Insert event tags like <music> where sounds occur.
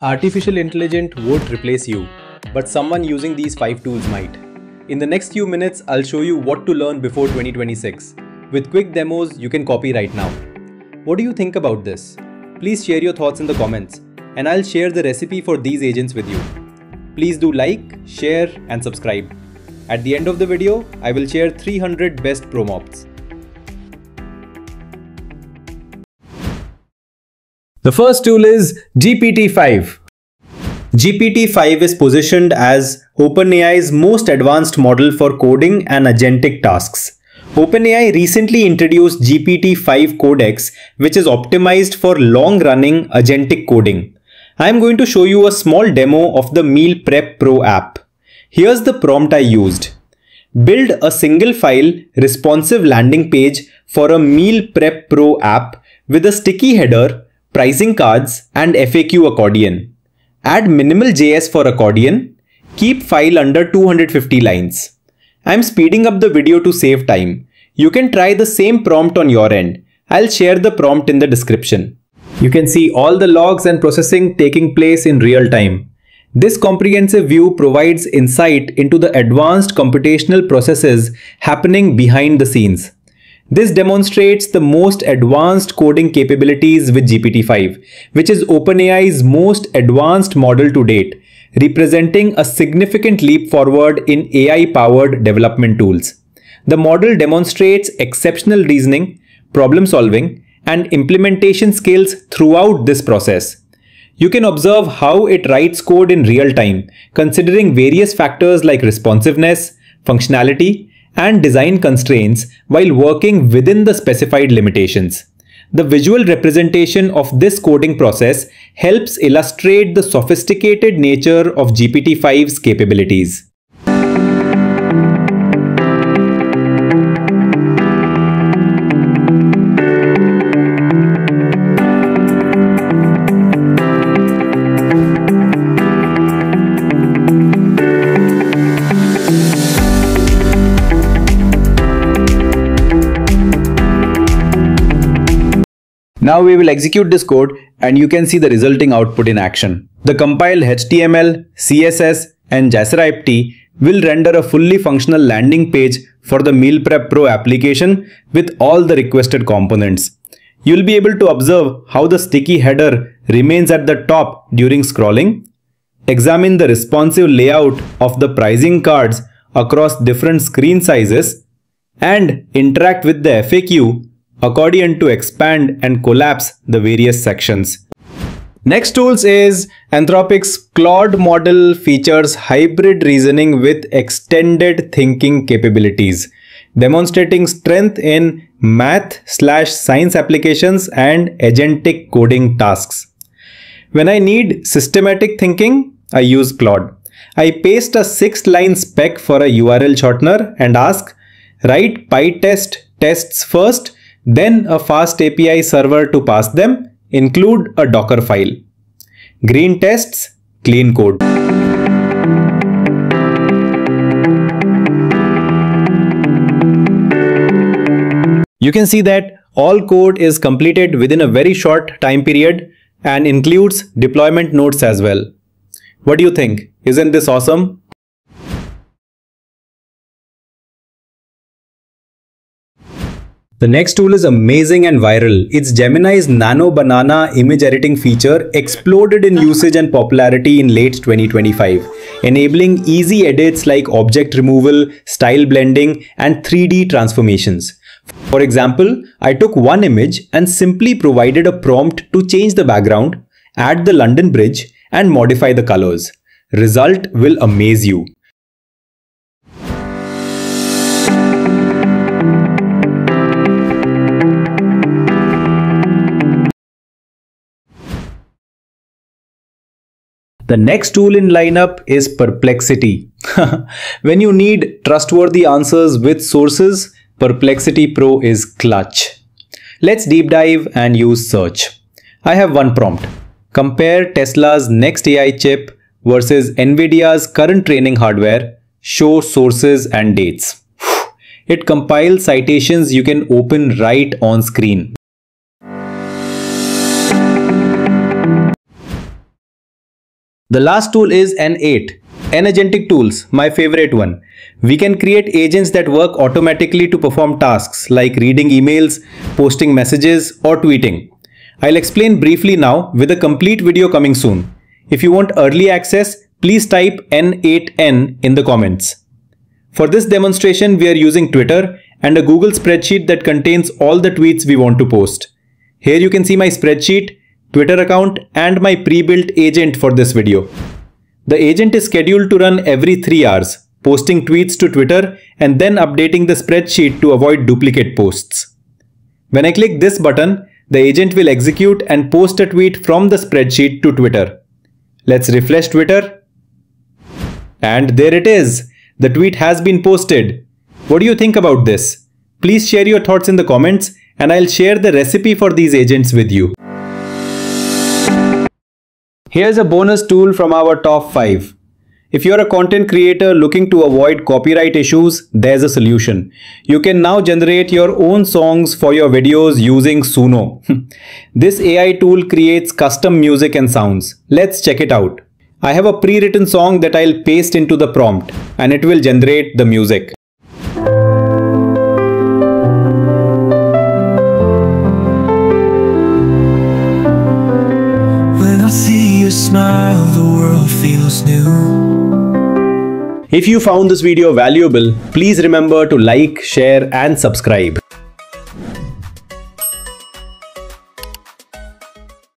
Artificial intelligence won't replace you, but someone using these 5 tools might. In the next few minutes, I'll show you what to learn before 2026. With quick demos you can copy right now. What do you think about this? Please share your thoughts in the comments and I'll share the recipe for these agents with you. Please do like, share and subscribe. At the end of the video, I will share 300 best prompts. The first tool is GPT-5. GPT-5 is positioned as OpenAI's most advanced model for coding and agentic tasks. OpenAI recently introduced GPT-5 Codex, which is optimized for long-running agentic coding. I am going to show you a small demo of the Meal Prep Pro app. Here's the prompt I used. Build a single file responsive landing page for a Meal Prep Pro app with a sticky header pricing cards, and FAQ accordion. Add minimal JS for accordion. Keep file under 250 lines. I'm speeding up the video to save time. You can try the same prompt on your end. I'll share the prompt in the description. You can see all the logs and processing taking place in real time. This comprehensive view provides insight into the advanced computational processes happening behind the scenes. This demonstrates the most advanced coding capabilities with GPT-5, which is OpenAI's most advanced model to date, representing a significant leap forward in AI-powered development tools. The model demonstrates exceptional reasoning, problem solving, and implementation skills throughout this process. You can observe how it writes code in real time, considering various factors like responsiveness, functionality, and design constraints while working within the specified limitations. The visual representation of this coding process helps illustrate the sophisticated nature of GPT-5's capabilities. Now we will execute this code and you can see the resulting output in action. The compiled HTML, CSS and JavaScript will render a fully functional landing page for the Meal Prep Pro application with all the requested components. You'll be able to observe how the sticky header remains at the top during scrolling. Examine the responsive layout of the pricing cards across different screen sizes and interact with the FAQ accordion to expand and collapse the various sections. Next tools is Anthropic's Claude model features hybrid reasoning with extended thinking capabilities, demonstrating strength in math slash science applications and agentic coding tasks. When I need systematic thinking, I use Claude. I paste a 6 line spec for a URL shortener and ask, write PyTest tests first then a FastAPI server to pass them, include a Docker file. Green tests, clean code. You can see that all code is completed within a very short time period and includes deployment notes as well. What do you think? Isn't this awesome? The next tool is amazing and viral. It's Gemini's Nano Banana image editing feature exploded in usage and popularity in late 2025, enabling easy edits like object removal, style blending, and 3D transformations. For example, I took one image and simply provided a prompt to change the background, add the London Bridge, and modify the colors. Result will amaze you. The next tool in lineup is Perplexity. <laughs> when you need trustworthy answers with sources, Perplexity Pro is clutch. Let's deep dive and use search. I have one prompt. Compare Tesla's next AI chip versus Nvidia's current training hardware. Show sources and dates. It compiles citations you can open right on screen. The last tool is N8. N-Agentic Tools, my favorite one. We can create agents that work automatically to perform tasks like reading emails, posting messages, or tweeting. I'll explain briefly now with a complete video coming soon. If you want early access, please type N8N in the comments. For this demonstration, we are using Twitter and a Google spreadsheet that contains all the tweets we want to post. Here you can see my spreadsheet, Twitter account and my pre-built agent for this video. The agent is scheduled to run every 3 hours, posting tweets to Twitter and then updating the spreadsheet to avoid duplicate posts. When I click this button, the agent will execute and post a tweet from the spreadsheet to Twitter. Let's refresh Twitter. And there it is. The tweet has been posted. What do you think about this? Please share your thoughts in the comments and I'll share the recipe for these agents with you. Here's a bonus tool from our top 5. If you're a content creator looking to avoid copyright issues, there's a solution. You can now generate your own songs for your videos using Suno. <laughs> this AI tool creates custom music and sounds. Let's check it out. I have a pre-written song that I'll paste into the prompt and it will generate the music. Smile, the world feels new. If you found this video valuable, please remember to like, share and subscribe.